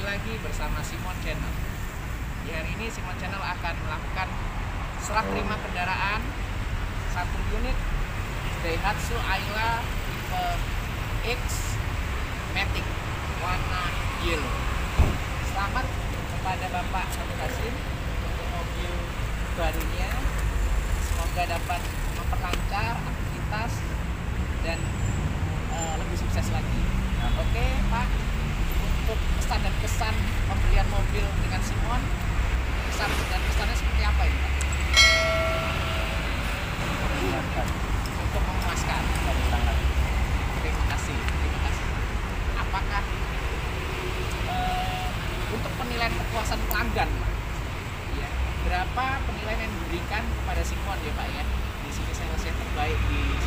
lagi bersama Simon Channel. Di hari ini Simon Channel akan melakukan serah terima kendaraan satu unit Daihatsu Ayla tipe X Matic warna yellow. Selamat kepada Bapak Satu Kasim untuk mobil barunya. Semoga dapat memperlancar aktivitas dan eh, lebih sukses lagi. Oke Pak, untuk pesan dan kesan pembelian mobil dengan Simon, kesan dan kesannya seperti apa ini Pak? Untuk sangat Terima kasih, terima kasih. Apakah eh, untuk penilaian kepuasan pelanggan? Ya, berapa penilaian yang diberikan kepada Simon ya Pak ya? Di sini yang terbaik di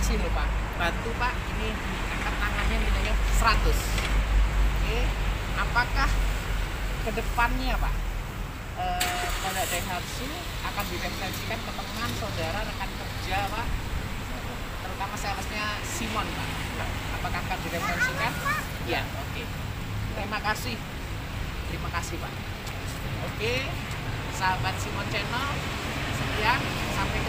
kasih loh Pak. Bantu Pak, ini angkat tangannya nilainya 100. Oke, apakah ke depannya Pak eh, produk Daihatsu akan direferensikan ke teman, saudara, rekan kerja Pak? Terutama salesnya Simon Pak. Apakah akan direferensikan? Iya, oke. Terima kasih. Terima kasih Pak. Oke, sahabat Simon Channel, sekian sampai